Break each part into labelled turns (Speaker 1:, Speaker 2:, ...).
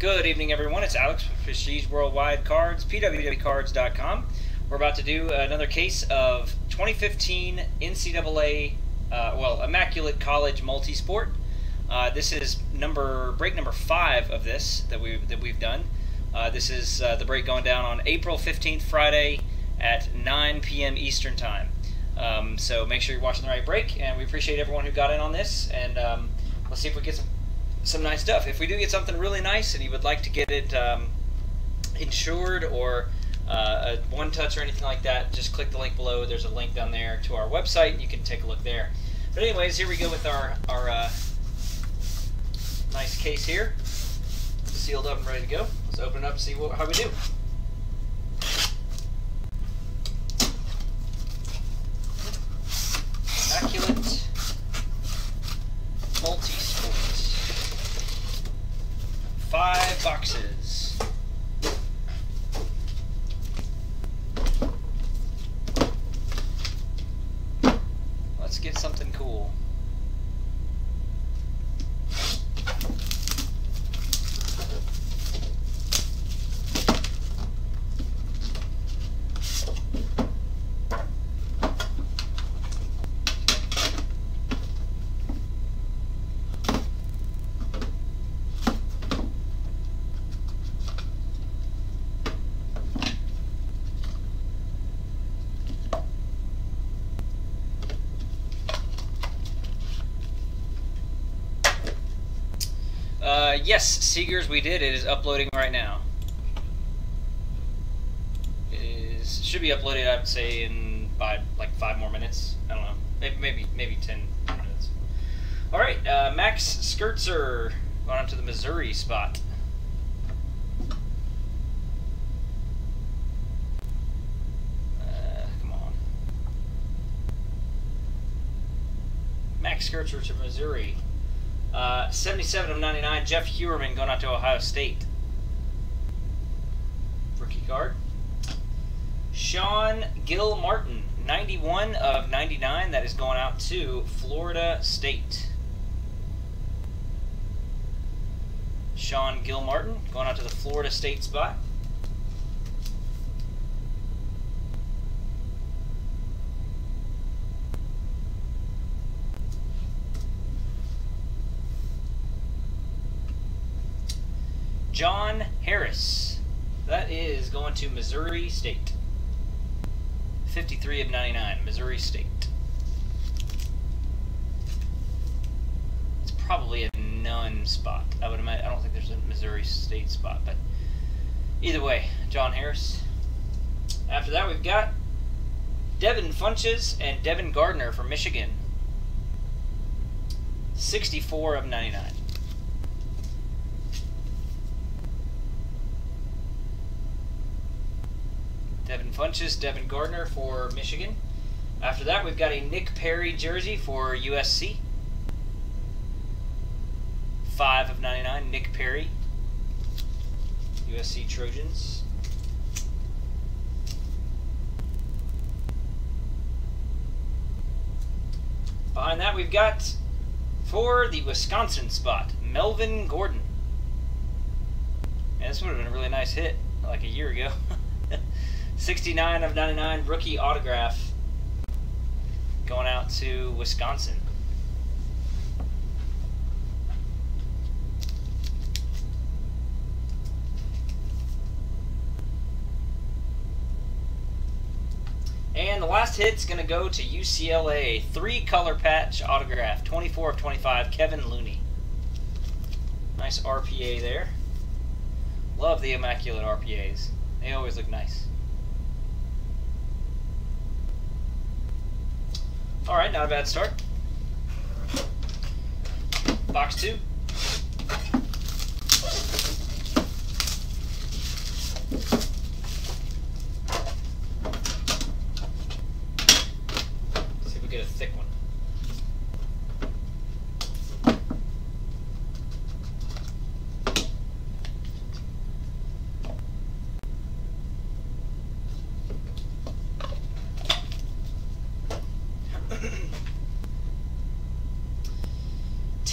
Speaker 1: Good evening, everyone. It's Alex from Prestige Worldwide Cards, pwwcards.com. We're about to do another case of 2015 NCAA, uh, well, Immaculate College Multisport. Uh, this is number break number five of this that we that we've done. Uh, this is uh, the break going down on April 15th, Friday at 9 p.m. Eastern Time. Um, so make sure you're watching the right break, and we appreciate everyone who got in on this. And um, let's see if we get some some nice stuff. If we do get something really nice and you would like to get it um, insured or uh, a one touch or anything like that, just click the link below. There's a link down there to our website. You can take a look there. But anyways, here we go with our our uh, nice case here, sealed up and ready to go. Let's open it up and see what, how we do. Immaculate multi-sport. Five boxes. Let's get something cool. Uh, yes, Seegers, we did. It is uploading right now. It is should be uploaded. I would say in by like five more minutes. I don't know. Maybe maybe maybe ten minutes. All right, uh, Max Scherzer going on to the Missouri spot. Uh, come on, Max Scherzer to Missouri. Uh, 77 of 99, Jeff Heuerman going out to Ohio State. Rookie card. Sean Gilmartin, 91 of 99, that is going out to Florida State. Sean Gilmartin going out to the Florida State spot. John Harris. That is going to Missouri State. 53 of 99, Missouri State. It's probably a none spot. I would imagine. I don't think there's a Missouri State spot, but either way, John Harris. After that, we've got Devin Funchess and Devin Gardner from Michigan. 64 of 99. Funchess, Devin Gardner for Michigan. After that, we've got a Nick Perry jersey for USC. 5 of 99, Nick Perry. USC Trojans. Behind that, we've got for the Wisconsin spot, Melvin Gordon. Man, this would have been a really nice hit like a year ago. 69 of 99 rookie autograph going out to Wisconsin. And the last hit's going to go to UCLA. Three color patch autograph. 24 of 25. Kevin Looney. Nice RPA there. Love the immaculate RPAs. They always look nice. Alright, not a bad start. Box two.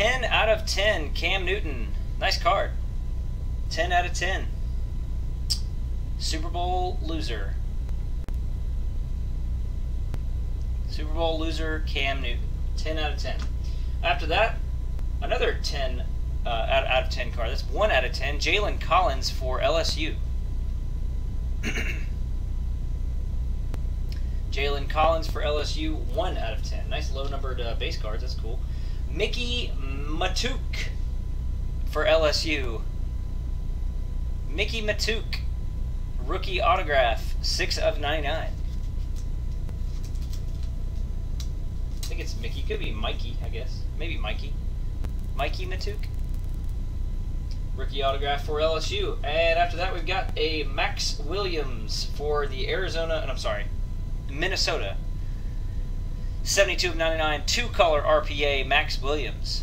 Speaker 1: 10 out of 10, Cam Newton. Nice card. 10 out of 10. Super Bowl loser. Super Bowl loser, Cam Newton. 10 out of 10. After that, another 10 uh, out, out of 10 card. That's 1 out of 10, Jalen Collins for LSU. Jalen Collins for LSU, 1 out of 10. Nice low numbered uh, base cards. That's cool. Mickey Mahtook for LSU. Mickey Mahtook, rookie autograph, 6 of 99. I think it's Mickey. Could be Mikey, I guess. Maybe Mikey. Mikey Mahtook. Rookie autograph for LSU. And after that, we've got a Max Williams for the Arizona, and I'm sorry, Minnesota. 72 of 99, two color RPA, Max Williams.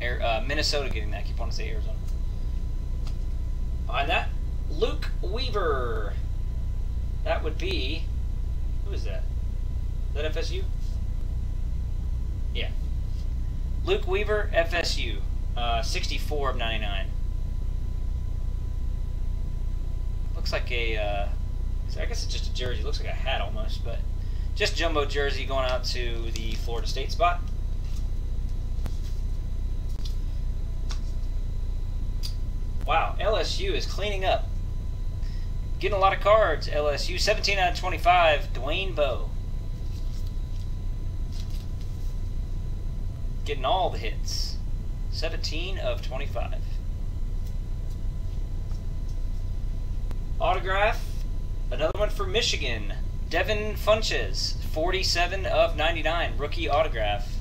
Speaker 1: Air, uh, Minnesota getting that. I keep wanting to say Arizona. Behind that, Luke Weaver. That would be. Who is that? Is that FSU? Yeah. Luke Weaver, FSU. Uh, 64 of 99. Looks like a. Uh, I guess it's just a jersey. Looks like a hat almost, but just jumbo jersey going out to the Florida State spot. Wow, LSU is cleaning up. Getting a lot of cards. LSU 17 out of 25. Dwayne Bowe. Getting all the hits. 17 of 25. Autograph. Another one for Michigan. Devin Funchess. 47 of 99. Rookie autograph.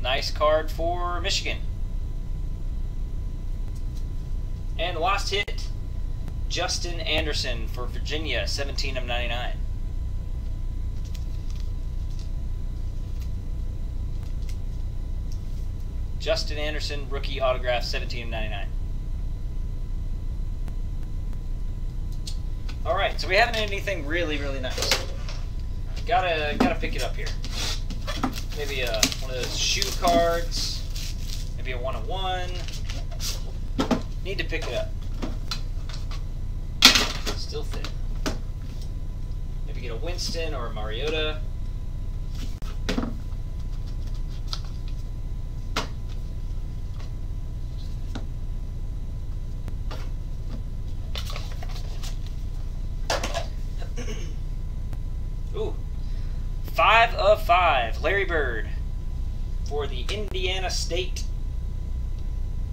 Speaker 1: Nice card for Michigan. And last hit, Justin Anderson for Virginia, 17 of 99. Justin Anderson, rookie autograph, 17 of 99. All right, so we haven't anything really, really nice. Gotta, gotta pick it up here. Maybe a, one of those shoe cards. Maybe a one of one. Need to pick it up. Still thin. Maybe get a Winston or a Mariota. Five of five. Larry Bird for the Indiana State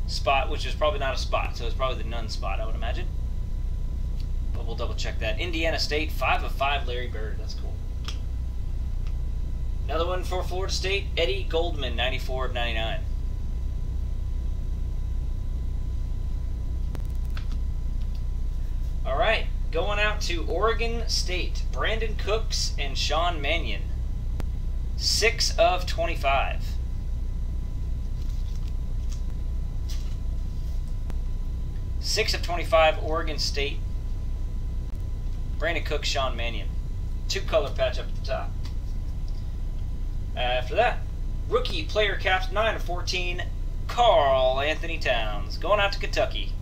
Speaker 1: spot, which is probably not a spot, so it's probably the none spot, I would imagine. But we'll double check that. Indiana State, five of five. Larry Bird. That's cool. Another one for Florida State. Eddie Goldman, 94 of 99. All right, going out to Oregon State. Brandin Cooks and Sean Mannion. 6 of 25. Six of 25, Oregon State. Brandin Cook, Sean Mannion. Two color patch up at the top. After that, rookie player caps 9 of 14, Karl Anthony Towns. Going out to Kentucky.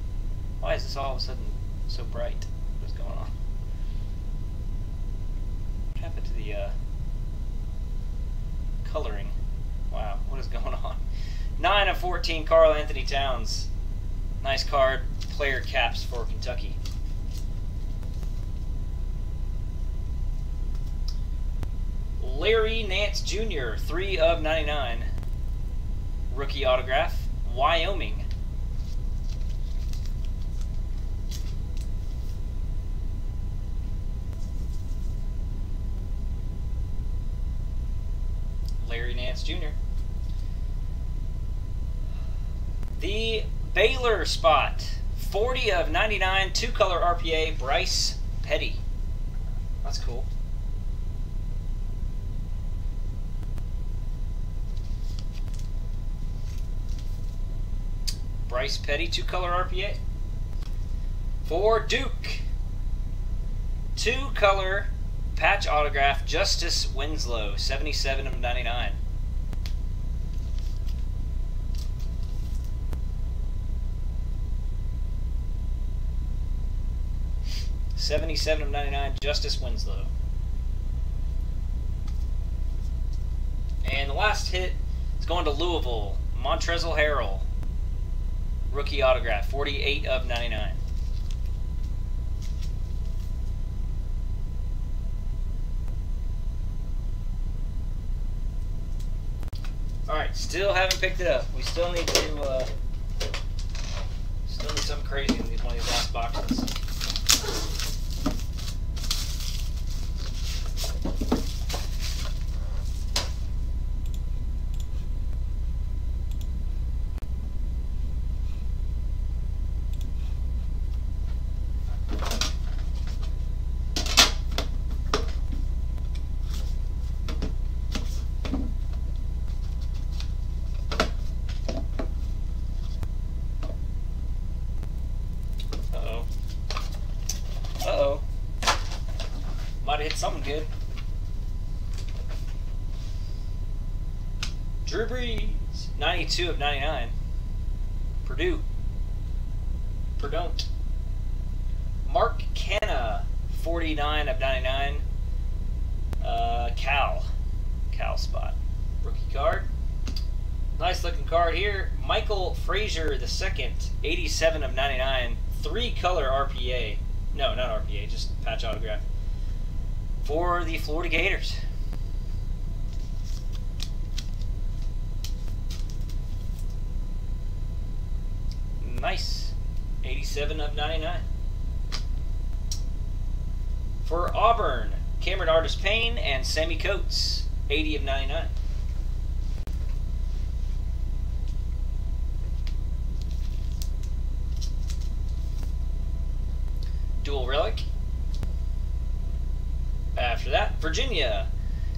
Speaker 1: Why is this all of a sudden so bright? What's going on? What happened to the uh, coloring? Wow, what is going on? 9 of 14, Karl Anthony Towns. Nice card, player caps for Kentucky. Larry Nance Jr., 3 of 99. Rookie autograph, Wyoming. Jr. The Baylor spot, 40 of 99, two color RPA, Bryce Petty. That's cool. Bryce Petty, two color RPA. For Duke, Two color patch autograph Justice Winslow, 77 of 99. Seventy-seven of ninety-nine, Justice Winslow. And the last hit is going to Louisville, Montrezl Harrell. Rookie autograph, 48 of 99. Alright, still haven't picked it up. We still need to, uh, still need something crazy in one of these last boxes. Uh-oh. Uh-oh. Might have hit something good. Drew Brees, 92 of 99. Purdue. Purdue. Mark Canha, 49 of 99. Uh, Cal. Cal spot. Rookie card. Nice looking card here. Michael Frazier the second, 87 of 99. Three color RPA. No, not RPA, just patch autograph. For the Florida Gators. Nice. 87 of 99. For Auburn, Cameron Artis Payne and Sammie Coates, 80 of 99. After that, Virginia,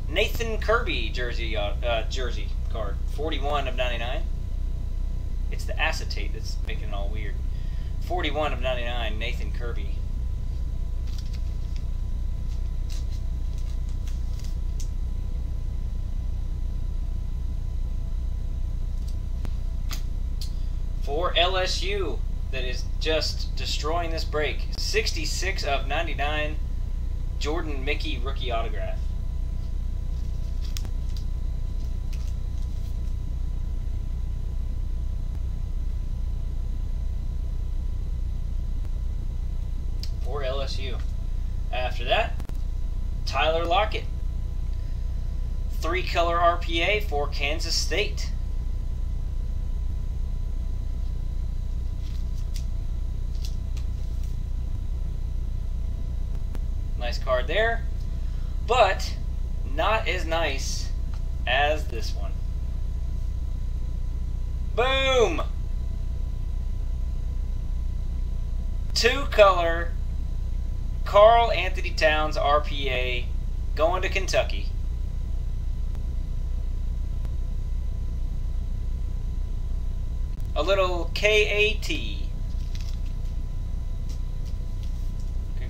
Speaker 1: Nathan Kirby jersey uh, uh, jersey card, 41 of 99. It's the acetate that's making it all weird. 41 of 99, Nathan Kirby. For LSU, that is just destroying this break. 66 of 99, Jordan Mickey rookie autograph. For LSU. After that, Tyler Lockett. Three color RPA for Kansas State. Nice card there. But not as nice as this one. Boom! Two color Karl Anthony Towns RPA going to Kentucky. A little KAT.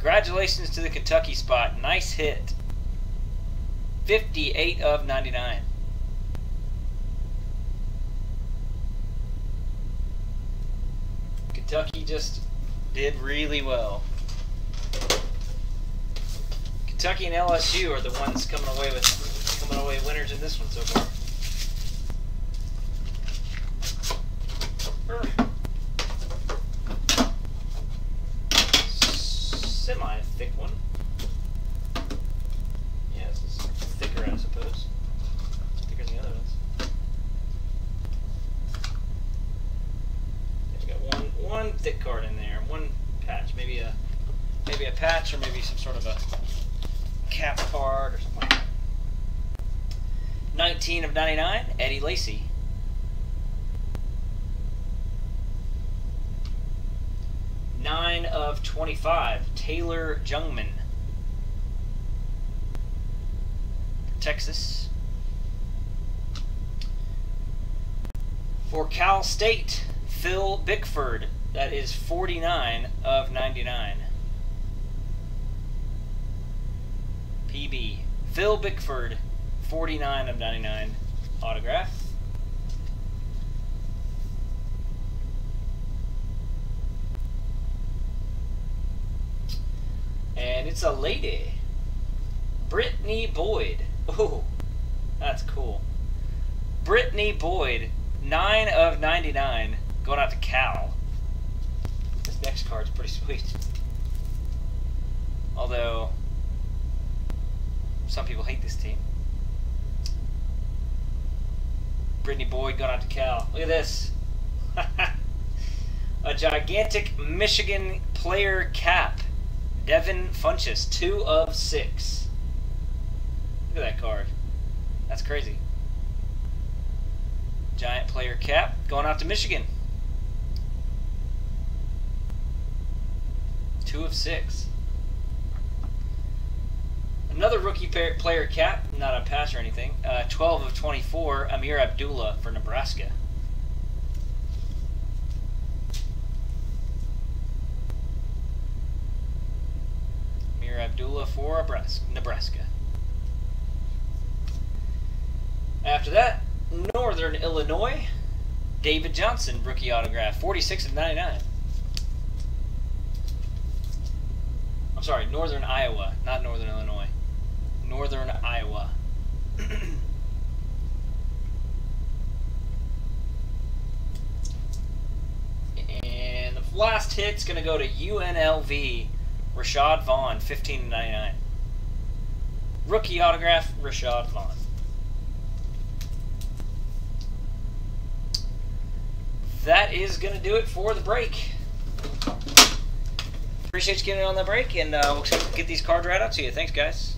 Speaker 1: Congratulations to the Kentucky spot. Nice hit. 58 of 99. Kentucky just did really well. Kentucky and LSU are the ones coming away with coming away winners in this one so far. Semi thick one. Yeah, this is thicker, I suppose. Thicker than the other ones. Yeah, we got one one thick card in there, one patch, maybe a maybe a patch or maybe some sort of a cap card or something like that. 19 of 99, Eddie Lacy. Nine of 25, Taylor Jungmann. Texas. For Cal State, Phil Bickford. That is 49 of 99. PB. Phil Bickford, 49 of 99 autograph. And it's a lady. Brittany Boyd. Oh, that's cool. Brittany Boyd, 9 of 99, going out to Cal. This next card's pretty sweet. Although, some people hate this team. Brittany Boyd going out to Cal. Look at this. A gigantic Michigan player cap. Devin Funchess, 2 of 6. Look at that card. That's crazy. Giant player cap going out to Michigan. Two of six. Another rookie player cap, not a pass or anything. Uh, 12 of 24, Ameer Abdullah for Nebraska. Ameer Abdullah for Nebraska. After that, Northern Illinois, David Johnson, rookie autograph, 46 of 99. I'm sorry, Northern Iowa, not Northern Illinois. Northern Iowa. and the last hit's going to go to UNLV, Rashad Vaughn, 15 99. Rookie autograph, Rashad Vaughn. that is going to do it for the break. Appreciate you getting on the break, and uh, we'll get these cards right out to you. Thanks, guys.